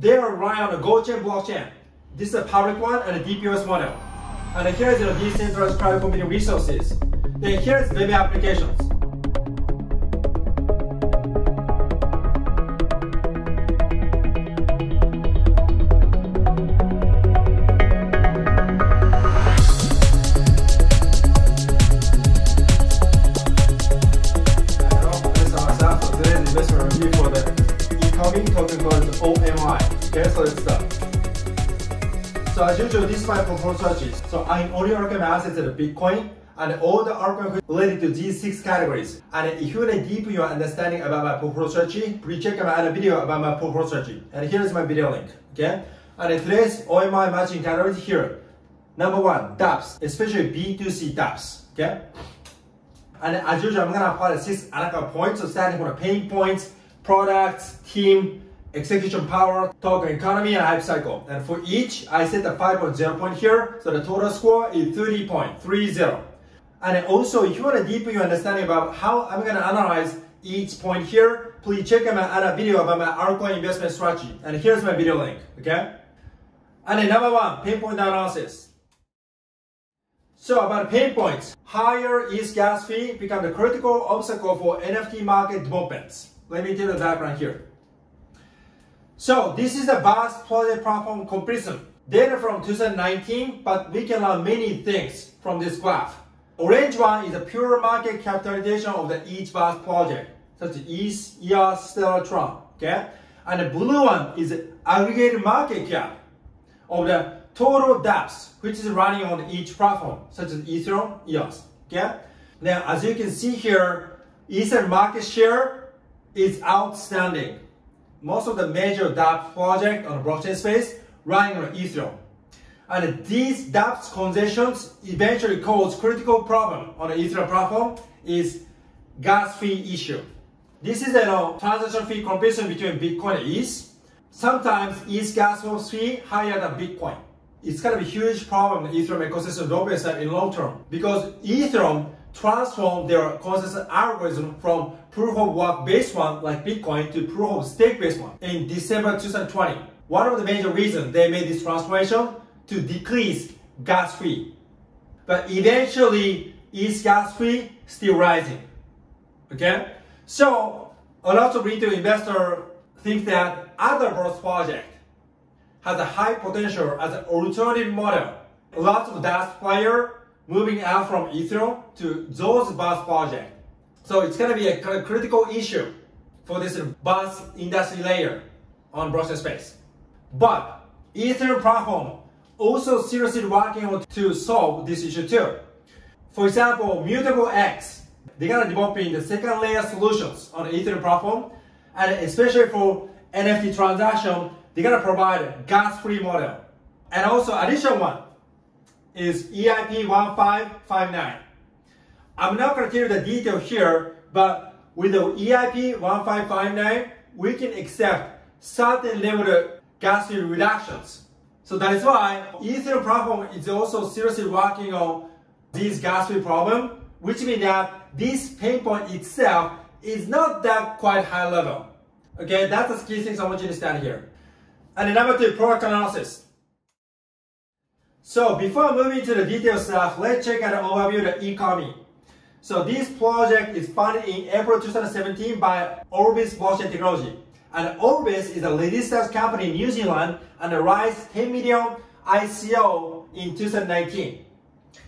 they are run on a GoChain blockchain. This is a public one and a DPoS model. And here is the decentralized private computing resources. Then here is web applications. So this my proposed strategies. So I only recommend assets at Bitcoin and all the arguments related to these six categories. And if you want to deepen your understanding about my proposed strategy, please check out my other video about my proposed strategy. And here is my video link. Okay. And today's OMI matching categories here. Number one, dApps, especially B2C dApps. Okay. And as usual, I'm gonna apply six anchor points, so starting from the pain points, products, team, execution power, token economy, and hype cycle. And for each, I set the 5.0 point here, so the total score is 30.30. And also, if you want to deepen your understanding about how I'm gonna analyze each point here, please check out my other video about my altcoin investment strategy. And here's my video link, okay? And then number one, pain point analysis. So about pain points, higher ETH gas fee become the critical obstacle for NFT market developments. Let me tell the background here. So this is a BaaS project platform comparison. Data from 2019, but we can learn many things from this graph. Orange one is a pure market capitalization of the each BaaS project, such as ETH, EOS, Stellar, Tron, okay? And the blue one is aggregated market cap of the total dApps, which is running on each platform, such as Ethereum, EOS. Okay? Now, as you can see here, Ether market share is outstanding. Most of the major dApp project on the blockchain space running on Ethereum. And these dApps congestions eventually cause critical problem on the Ethereum platform is gas fee issue. This is a you know, transaction fee comparison between Bitcoin and ETH. Sometimes ETH gas fee higher than Bitcoin it's going to be a huge problem in Ethereum ecosystem development in long term because Ethereum transformed their consensus algorithm from proof of work based one like Bitcoin to proof of stake based one in December 2020. One of the major reasons they made this transformation to decrease gas fee. But eventually, is gas fee still rising. Okay? So, a lot of retail investors think that other growth project has a high potential as an alternative model. Lots of DAS player moving out from Ethereum to those BaaS projects. So it's going to be a critical issue for this BaaS industry layer on blockchain space. But Ethereum platform also seriously working on to solve this issue too. For example, Immutable X, they're going to developing the second layer solutions on the Ethereum platform, and especially for NFT transaction, they're gonna provide a gas-free model. And also additional one is EIP 1559. I'm not gonna tell you the detail here, but with the EIP 1559, we can accept certain level fee reductions. So that is why Ethereum platform is also seriously working on this gas fee problem, which means that this pain point itself is not that quite high level. Okay, that's the key things I want you to understand here. And number two, product analysis. So before moving to the detailed stuff, uh, let's check out an overview of the ECOMI. So this project is funded in April 2017 by Orbis Blockchain Technology. And Orbis is a listed company in New Zealand and raised 10 million ICO in 2019.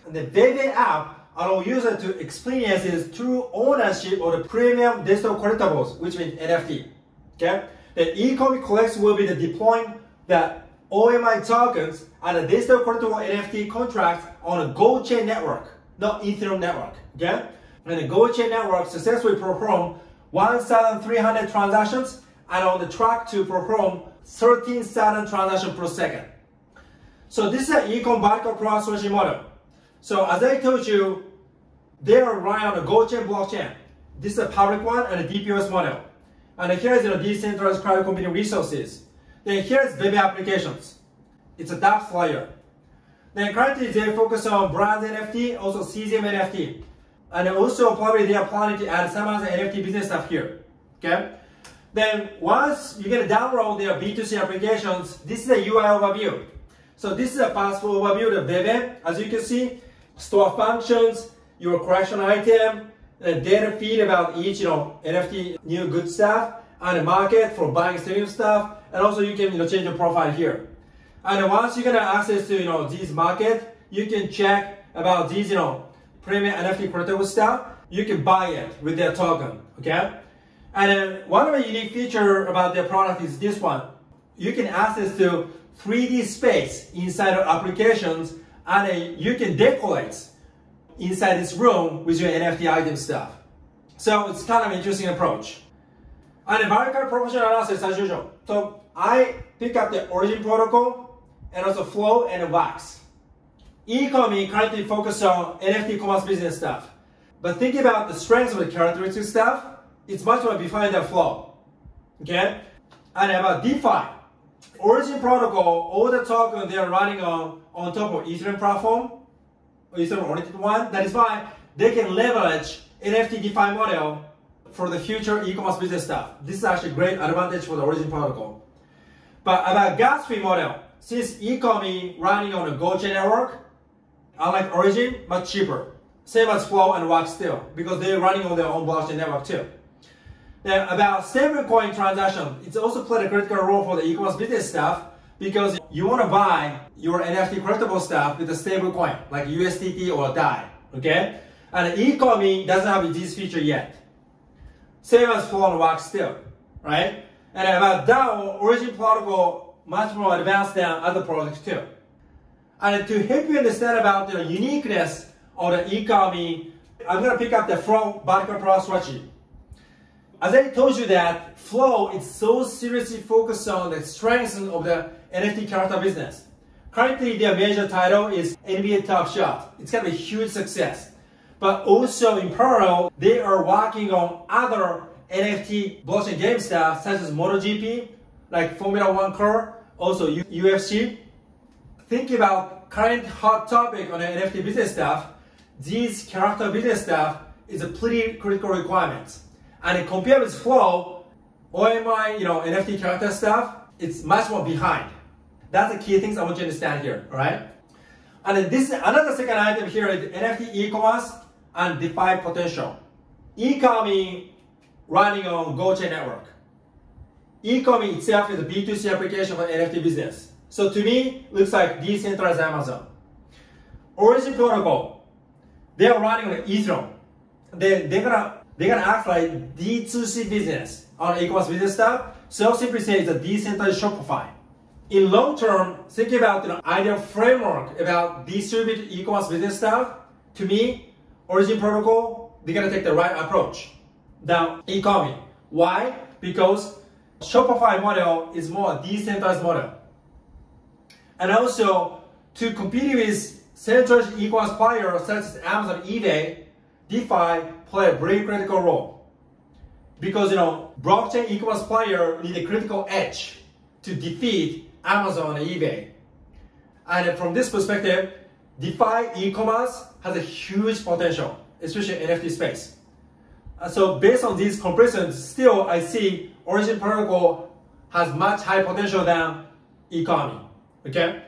And the Veve app allows users to experience its true ownership of the premium digital collectibles, which means NFT. Okay? The e-comic collection will be the deploying the OMI tokens are the digital collectible NFT contracts on a GoChain network, not Ethereum network. Okay? And the GoChain network successfully performed 1,300 transactions and on the track to perform 13,000 transactions per second. So this is an econ crowdsourcing model. So as I told you, they are running on the GoChain blockchain. This is a public one and a DPoS model. And here is the decentralized cloud computing resources. Then here is web applications. It's a dApps layer. Then currently they focus on brand NFT, also CZM NFT. And also probably they are planning to add some other NFT business stuff here. Okay? Then once you get to download their B2C applications, this is a UI overview. So this is a fast overview of Vevin. As you can see, store functions, your collection item, the data feed about each you know NFT new good stuff, and the market for buying selling stuff, and also you can you know change your profile here. And once you get access to you know these market, you can check about these you know premium NFT collectible stuff. You can buy it with their token. Okay. And one of the unique feature about their product is this one. You can access to 3D space inside of applications and uh, you can decorate inside this room with your NFT item stuff. So it's kind of an interesting approach. And vertical proportional analysis as usual. So I pick up the origin protocol and also flow and wax. ECOMI currently focus on NFT commerce business stuff. But think about the strengths of the characteristic stuff it's much more behind the flow. Okay? And about DeFi, Origin Protocol, all the token they are running on, on top of Ethereum platform, Ethereum oriented one. That is why they can leverage NFT DeFi model for the future e-commerce business stuff. This is actually a great advantage for the Origin Protocol. But about fee model, since ECOMI running on a GoChain network, unlike Origin, much cheaper. Same as Flow and Wax still, because they're running on their own blockchain network too. Now, about stablecoin transaction, it's also played a critical role for the e-commerce business stuff because you want to buy your NFT collectible stuff with a stablecoin like USDT or DAI, okay? And ECOMI doesn't have this feature yet. Same as Flow and Wax still, right? And about DAO, Origin Protocol much more advanced than other products too. And to help you understand about the uniqueness of the ECOMI, I'm gonna pick up the Flow vertical product strategy. As I told you that Flow is so seriously focused on the strength of the NFT character business. Currently, their major title is NBA Top Shot. It's kind of a huge success. But also in parallel, they are working on other NFT blockchain game stuff such as MotoGP, like Formula One car, also UFC. Think about current hot topic on the NFT business stuff. These character business stuff is a pretty critical requirement. And compared with Flow, OMI, you know, NFT character stuff, it's much more behind. That's the key things I want you to understand here, alright? And then this is another second item here is NFT e-commerce and DeFi potential. ECOMI running on GoChain network. ECOMI itself is a B2C application for NFT business. So to me, it looks like decentralized Amazon. Origin Protocol, they are running on Ethereum. They, they're gonna they're gonna act like D2C business on e-commerce business stuff. So simply say it's a decentralized Shopify. In long term, think about the ideal framework about distributed e-commerce business stuff. To me, Origin Protocol, they're gonna take the right approach. Now, e-commerce. Why? Because Shopify model is more decentralized model. And also, to compete with centralized e-commerce players such as Amazon, eBay, DeFi play a very critical role. Because, you know, blockchain e-commerce player need a critical edge to defeat Amazon and eBay. And from this perspective, DeFi e-commerce has a huge potential, especially in NFT space. Uh, so based on these comparisons, still I see Origin Protocol has much higher potential than ECOMI. Okay?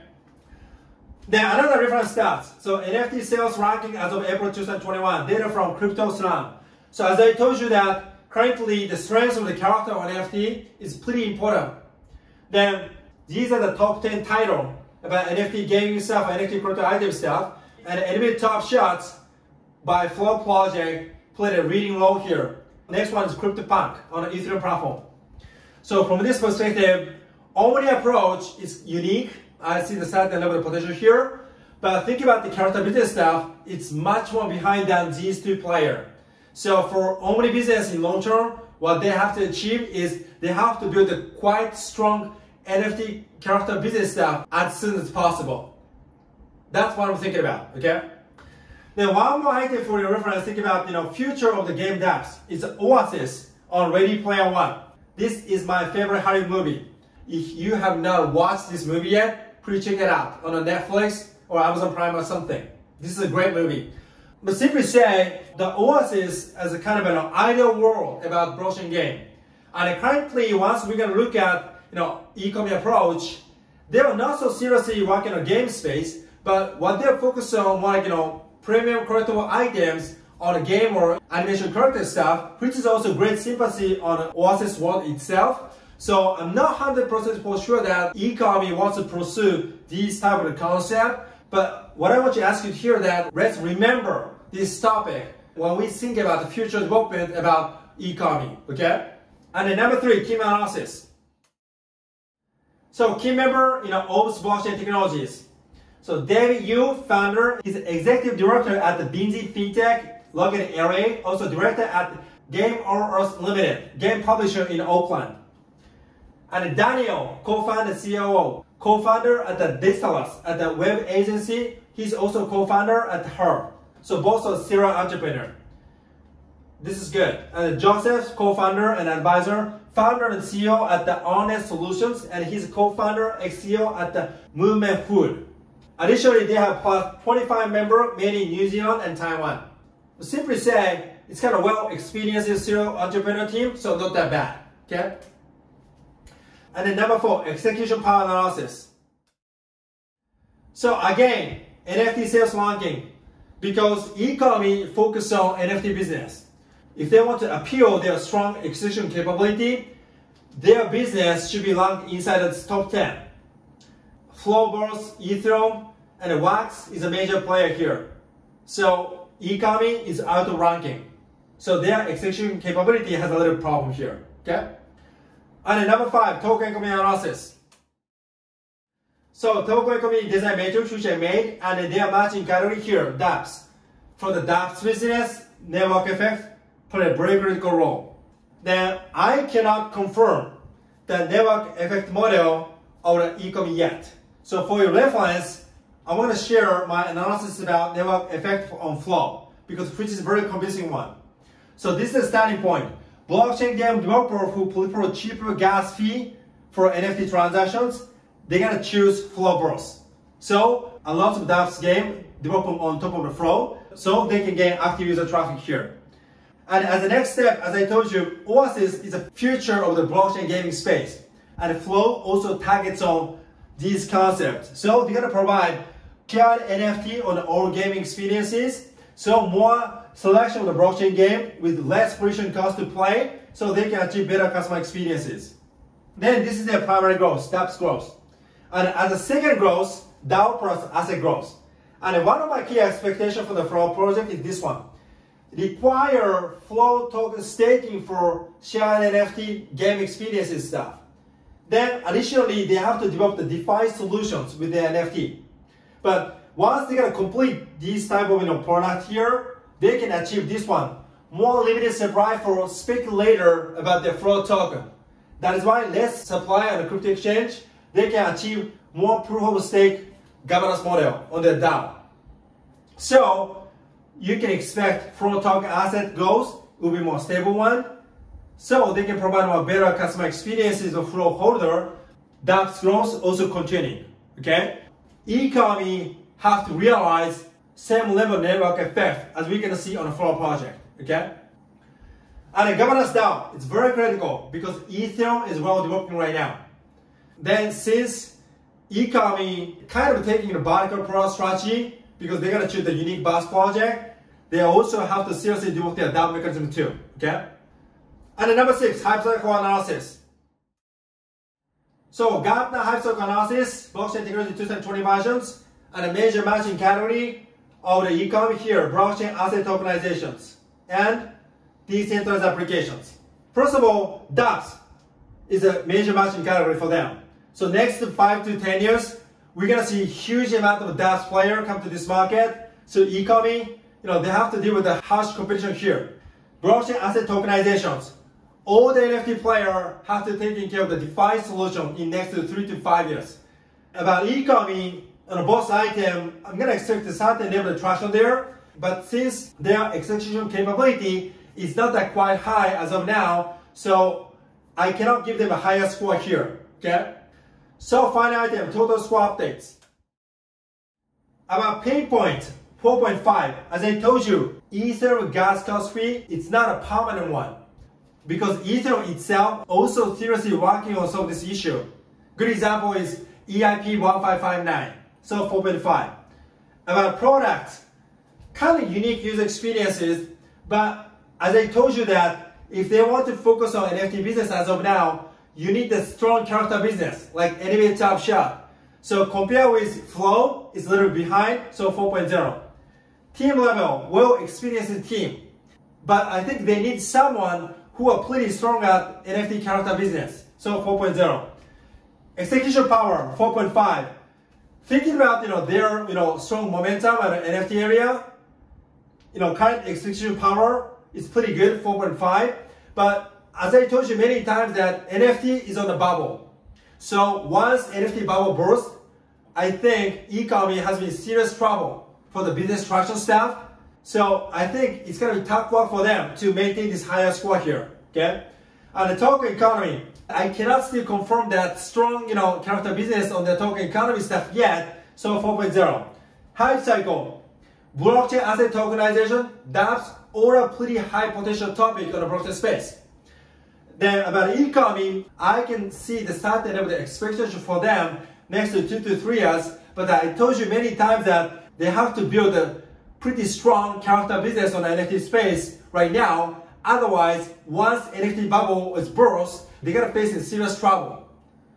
Then another reference stats. So NFT sales ranking as of April 2021, data from CryptoSlam. So as I told you that currently the strength of the character on NFT is pretty important. Then these are the top 10 title about NFT gaming stuff, NFT crypto item stuff. And NBA Top Shots by Flow Project played a leading role here. Next one is CryptoPunk on the Ethereum platform. So from this perspective, OMI approach is unique I see the side level of potential here. But think about the character business stuff, it's much more behind than these two players. So for OMI business in long term, what they have to achieve is they have to build a quite strong NFT character business stuff as soon as possible. That's what I'm thinking about, okay? Then one more item for your reference, think about, you know, future of the game dApps. It's Oasis on Ready Player One. This is my favorite Harry movie. If you have not watched this movie yet, please check it out on Netflix or Amazon Prime or something. This is a great movie. But simply say, the Oasis as a kind of an ideal world about blockchain game. And currently, once we're gonna look at you know ECOMI approach, they are not so seriously working on game space, but what they're focused on like you know premium collectible items on a game or animation character stuff, which is also great sympathy on Oasis world itself. So I'm not 100% for sure that ECOMI wants to pursue this type of concept, but what I want to ask you here that let's remember this topic when we think about the future development about ECOMI, okay? And then number three, team analysis. So key member, you know, OBS blockchain technologies. So David Yu, founder, is executive director at the Binzi FinTech, Logan area, also director at Game Earth Limited, game publisher in Oakland. And Daniel, co-founder, COO, co-founder at the Digitalis, at the web agency. He's also co-founder at Her. So both are serial entrepreneur. This is good. And Joseph, co-founder and advisor, founder and CEO at the Honest Solutions, and he's co-founder and CEO at the Movement Food. Additionally, they have plus 25 members, mainly in New Zealand and Taiwan. Simply say, it's kind of well-experienced serial entrepreneur team, so not that bad, okay? And then number four, execution power analysis. So again, NFT sales ranking, because ECOMI focus on NFT business. If they want to appeal their strong execution capability, their business should be ranked inside the top 10. Flowbirds, Ethereum, and Wax is a major player here. So ECOMI is out of ranking. So their execution capability has a little problem here. Okay? And number five, token economy analysis. So token economy design matrix which I made, and they are matching category here, dApps. For the dApps business, network effect play a very critical role. Then I cannot confirm the network effect model of the ECOMI yet. So for your reference, I want to share my analysis about network effect on flow because which is a very convincing one. So this is the starting point. Blockchain game developer who prefer a cheaper gas fee for NFT transactions, they're gonna choose flow burst. So a lot of dApps game developing on top of the flow, so they can gain active user traffic here. And as the next step, as I told you, Oasis is the future of the blockchain gaming space. And Flow also targets on these concepts. So they're gonna provide shared NFT on all gaming experiences. So more selection of the blockchain game with less friction cost to play so they can achieve better customer experiences. Then this is their primary growth, dApps growth. And as a second growth, DAO plus asset growth. And one of my key expectations for the Flow project is this one. Require Flow token staking for shared NFT game experiences stuff. Then additionally, they have to develop the DeFi solutions with the NFT. But once they're gonna complete this type of you know, product here, they can achieve this one. More limited supply for speculator about the flow token. That is why less supply on the crypto exchange, they can achieve more proof of stake governance model on the DAO. So you can expect flow token asset goals will be more stable one. So they can provide more better customer experiences flow holder. dApps growth also continuing. Okay? ECOMI have to realize same level network effect as we can see on the flow project. Okay? And the governance DAO, it's very critical because Ethereum is well developing right now. Then since ECOMI kind of taking the vertical product strategy because they're gonna choose the unique BaaS project, they also have to seriously develop their DAO mechanism too. Okay? And number six, cycle analysis. So Gartner hype cycle analysis, blockchain technology 2020 versions, and a major matching category of the ECOMI here, blockchain asset tokenizations and decentralized applications. First of all, dApps is a major matching category for them. So next five to 10 years, we're gonna see huge amount of dApps player come to this market. So ECOMI, you know, they have to deal with the harsh competition here. Blockchain asset tokenizations. All the NFT player have to take care of the DeFi solution in next three to five years. About ECOMI, on both item, I'm gonna expect a certain level of traction there, but since their execution capability is not that quite high as of now, so I cannot give them a higher score here, okay? So final item, total score updates. About pain point, 4.5. As I told you, Ether gas cost fee, it's not a permanent one. Because Ethereum itself also seriously working on solve this issue. Good example is EIP 1559, so 4.5. About products, kind of unique user experiences, but as I told you that if they want to focus on NFT business as of now, you need a strong character business, like Animate Top Shop. So compare with Flow, it's a little behind, so 4.0. Team level, well experienced team. But I think they need someone who are pretty strong at NFT character business, so 4.0. Execution power, 4.5. Thinking about you know their you know strong momentum at the NFT area, you know current execution power is pretty good, 4.5. But as I told you many times that NFT is on the bubble. So once NFT bubble bursts, I think ECOMI has been serious trouble for the business traction staff. So I think it's gonna be tough work for them to maintain this higher score here. Okay. On the token economy, I cannot still confirm that strong, you know, character business on the token economy stuff yet. So 4.0. Hype cycle. Blockchain asset tokenization, that's all a pretty high potential topic on the blockchain space. Then about the ECOMI, I can see the start of the expectation for them next to two to three years. But I told you many times that they have to build a pretty strong character business on the NFT space right now. Otherwise, once NFT bubble is burst, they're gonna face in serious trouble.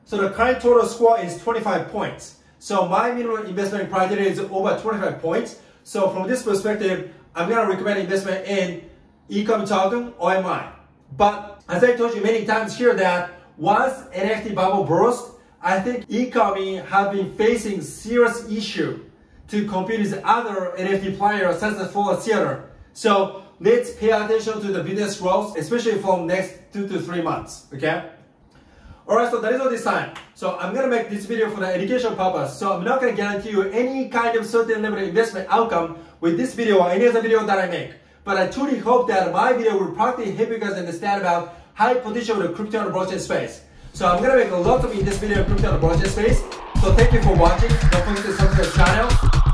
So the current total score is 25 points. So my minimum investment criteria is over 25 points. So from this perspective, I'm gonna recommend investment in ECOMI token OMI. But as I told you many times here that once NFT bubble burst, I think ECOMI have been facing serious issue to compete with other NFT players such as Full Theater. So let's pay attention to the business growth, especially from next two to three months, okay? Alright, so that is all this time. So I'm gonna make this video for the education purpose. So I'm not gonna guarantee you any kind of certain level of investment outcome with this video or any other video that I make. But I truly hope that my video will practically help you guys understand about high potential of the crypto and blockchain space. So I'm gonna make a lot of in this video crypto and blockchain space. So thank you for watching. Don't forget to subscribe to the channel.